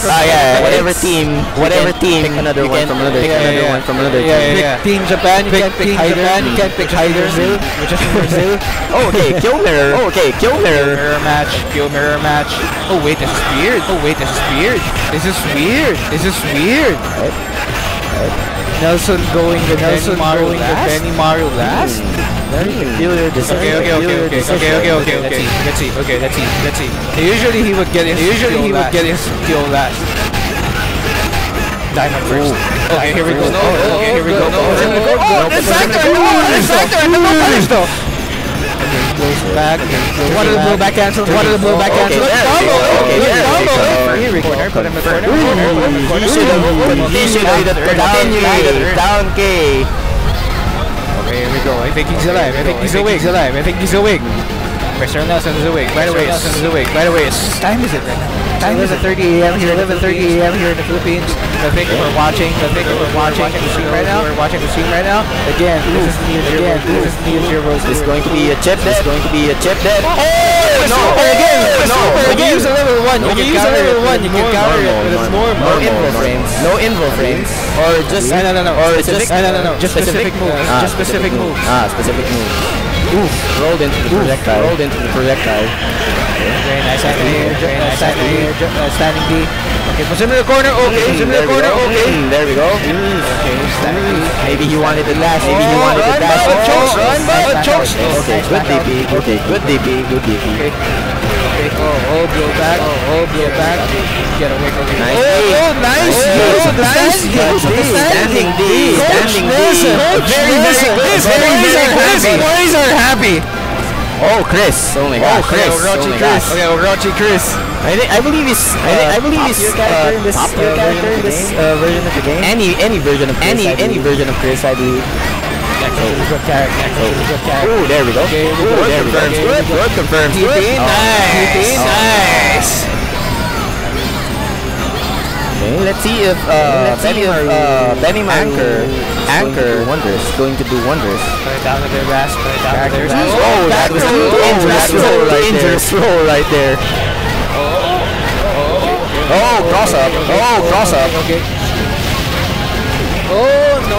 from Ah, yeah, whatever team, whatever can team, pick another you one from another pick team. another Yeah, one from another Yeah, team. yeah, yeah. Team Japan, you Pick can't pick Team Hyder. Japan, You you can't pick Hyder. Brazil, Which is from Brazil. Oh, okay, kill mirror. Oh, okay, kill mirror. Mirror match, kill mirror match. Oh wait, this is weird. Oh wait, this is weird. This is weird. This is weird. Nelson going the Nelson Mario going the last? Benimaru last. Very peculiar design. Okay, okay, okay, okay, okay, okay, okay, okay. Let's see. Okay, let's see. Let's see. Usually he would get his. Usually he would get his kill last. Daimon first. Okay, here we go. No, Okay, here we go. no, Here we go. no, Oh, no, this no, no, Oh, no, this no. No though. Okay, goes back. One of the blow back cancels. One of the blow back Okay, cancels. there we go. Okay, there we go. Here we go. Put him in the corner. Put him in the corner. He should he should down K, down K. Okay, here we go. I think he's alive. I think he's awake. He's alive. I think he's awake. Mr. Nelson is awake. By the way, Nelson is awake. By the way, it's time is it right now? Time is 11:30 a.m. here. 11:30 a.m. here in the Philippines. So thank you for watching. So thank you for watching the stream right now. We're watching the stream right now. Again, this is New Year. Again, this is New Year Rose. It's going to be a chip. It's going to be a chip dead. Oh no. Again, No, again. use a level one, No, you can use a level one, You you can counter it, but it's normal. No invo frames. No invo frames. Or just No, no, no. Or Specific- just no, no, no. Just specific moves. Ah, Just specific moves. Ah, specific moves. Oof, rolled into the projectile. Rolled into the projectile. Very nice angle here. Very nice angle here. Uh, Standing D. Okay, push him in the corner. Okay, push him in the corner. go. Okay. Mm, There we go. Okay, standing D. Maybe he wanted the dash. Maybe he Oh, wanted the run, but chokes, Oh, run, but nice chokes. Okay, good. DP. Okay, good DP. Good DP. Okay. Oh, oh, blow back. Oh, oh, blow back. Get away from me. Nice Oh, oh, nice. Oh, Oh, nice. nice. Good D. Standing D. Standing D. Very, very good. Very, very happy. boys are happy. Oh, Chris. Oh my Oh. Chris. Oh, Orochi my Chris. Okay, Orochi Chris. I think I believe he's I, think, I believe he's tier character in this- uh, in version of the this, game. uh, version of the game. Any any version of Chris, any any version of Chris, I believe. Good character. Good. Oh, there we go. Okay, Ooh, good, there we go. confirms, Good, good, confirms. TP, Good. Oh. nice. Nice. Okay, let's see if uh, Let's see Benny, if, uh, Benny Anchor, Anchor do wonders, going to do wonders. Put it down with their rest. Put it down with their rest. Oh, that was a dangerous roll right there. Dangerous roll right there. Oh, cross up. Oh, cross up. Okay.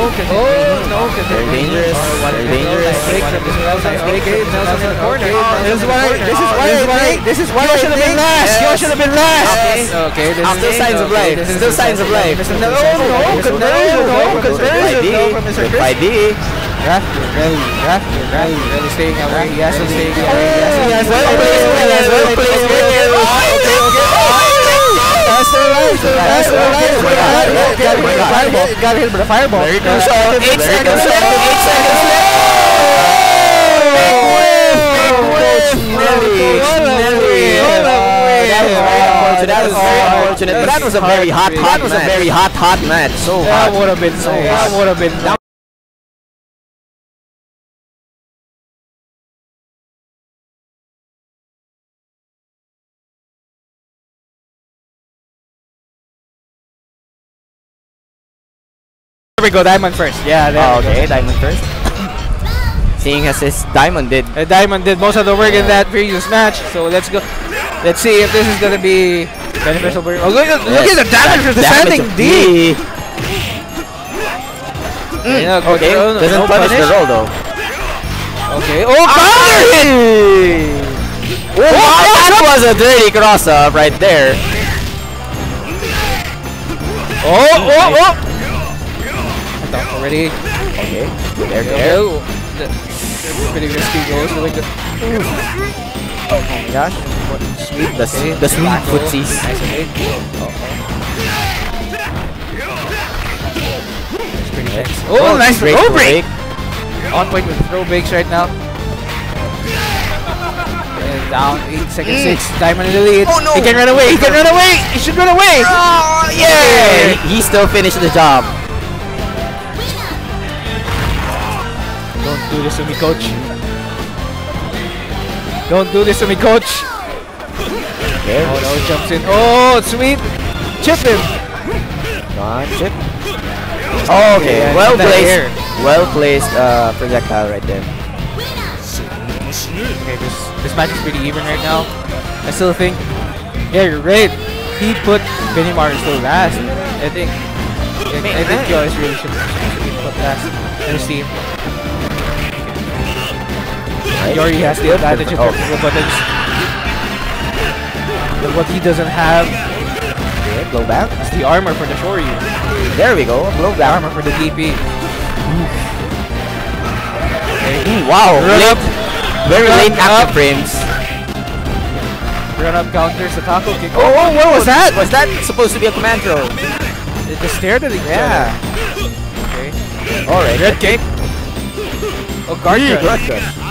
Oh no! Oh no! Can Very dangerous. Very dangerous. Break from this Nelson. Okay, Nelson in the corner. This is why. This is Oh, why. this is why- This is why I should have been last. You should have been last. Okay. Okay. This Still signs of life. this Still signs of life. No, no, conversion, no, conversion, no, from Mr. Good Chris. by D. Raf, really, Raf, Raf, really staying away. He has to stay away. He has to Well stay played, away. well Well played, played. well Okay, played. That's the right. That's the right. Got hit a fireball. Got hit with a fireball. Very crucial. Uh, Eight seconds left. Eight seconds left. Coach Nelly. Nelly. That was very. That was very unfortunate. That was a very hot, hot. That was a very hot, hot match. So That would have been so. That would have been. We go, Daimon first. Yeah, there Oh, we go. okay, Daimon first. Seeing as this Daimon did. Uh, Daimon did most of the work in uh, that previous match, so let's go. Let's see if this is gonna be beneficial. For oh, look, at- look at the damage with the Damage standing of D. D. Mm. Okay, no, Okay, no, doesn't no punish the roll though. Okay. Oh, ah, counter hit! Oh, oh, that oh, was oh! a dirty cross up right there. Oh, oh, oh! I already. Okay, there, oh, the- pretty risky goes. Really good. Oh my gosh. Sweet, the, Okay, the sweet footsies. Nice and big. It's pretty nice. Oh, nice throw break. break. On point with throw breaks right now. And down 8 seconds mm. 6. Daimon in the lead. Oh, no. He can run away. He can run away. He should run away. Oh, yeah! He, he still finished the job. Do this to me, coach. Don't do this to me, coach. There. Oh no, jumps in. Oh, sweet. Chip him. One chip. Oh, okay. Yeah, well placed. air. Well placed uh, projectile right there. Okay, this this match is pretty even right now. I still think. Yeah, you're right. he put Benimar still last. I think. I, I think man. Joyce really should, should be put last in his team. Iori has the advantage Oh. of the buttons. But what he doesn't have Okay, blow back. is the armor for the Shoryu. There we go. Blow back. armor for the DP. Mm, wow. Run late, up. very Run late up. frames. Run up counters the taco kick. Oh, oh, what was that? Was that supposed to be a command throw? It just stared at each Yeah. other. Okay. Alright. Red kick. Oh, guard Mm, crush. guard crush.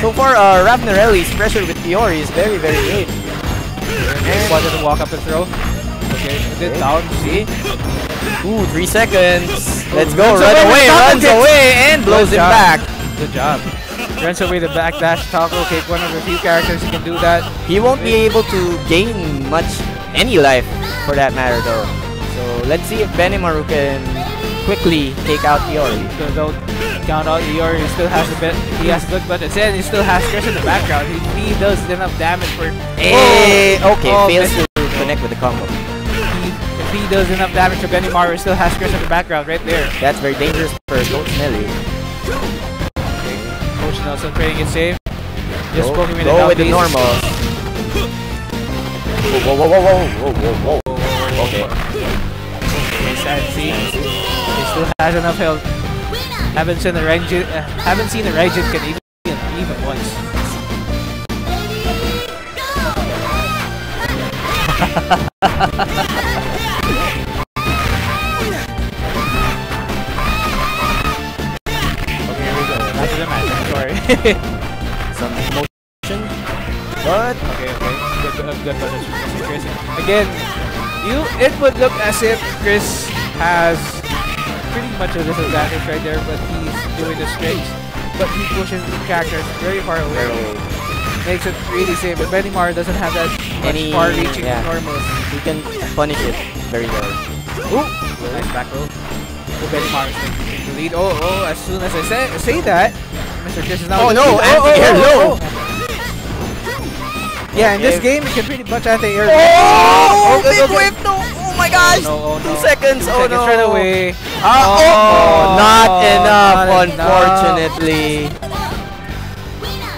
So far, uh, Rafnureli's pressure with Iori is very, very great. And wanted to walk up and throw. Okay, then Okay. down. See? Ooh, three seconds. Let's go. Runs Run away away. Runs kicks. away and blows Good him back. Good job. Runs away the backdash taco kick. One of the few characters who can do that. He won't be able to gain much, any life for that matter though. So let's see if Benimaru can quickly take out Iori. So don't count out Iori. He still has a bit. He has good buttons and he still has Chris in the background. He, he does enough damage for. Eh, okay, Oh, fails to connect with the combo. He, if he does enough damage to Benimaru, he still has Chris in the background right there. That's very dangerous for Coach Nelly. Coach Nelson playing it safe. Just Go, poking go with the normal. Whoa, whoa, whoa, whoa, whoa, whoa, whoa, whoa. Okay. Okay, sad see. Still has enough health. Haven't seen the Raijin, uh, haven't seen the Raijinken even even once. okay, here we go. To the match. I'm sorry. Some motion. But okay, okay. Good, good, good Mr. Chris. Again, you it would look as if Chris has pretty much a disadvantage right there, but he's doing the strings. But he pushes the characters very far away. Makes it really safe. But Benimar doesn't have that Any- far-reaching yeah. normals. he can punish it very well. Ooh, nice back row. So Benimar is taking the lead. Oh, oh! As soon as I say say that, Mr. Chris is now. Oh, in the no, lead. anti-air oh, oh, oh, low. Yeah, in this game, you can pretty much anti-air. Oh, okay, big okay. whip! No! Oh my gosh! no, oh, Two no. seconds! Oh Seconds no! right away. Ah, oh, Oh, not not enough, enough. unfortunately.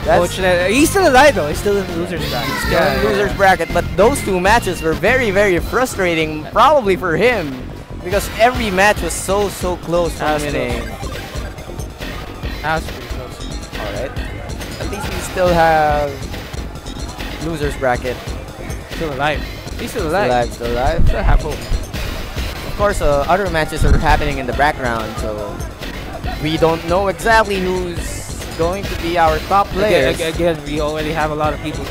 Fortunately, he's still alive though. He's still in the losers bracket. still in loser's bracket, but those two matches were very, very frustrating, probably for him, because every match was so, so close to That's winning. That's pretty close. All right. At least we still have losers bracket. Still alive. He's still Still alive. still alive. Still. Of course, uh, other matches are happening in the background, so we don't know exactly who's going to be our top Again, players. ag- again, we already have a lot of people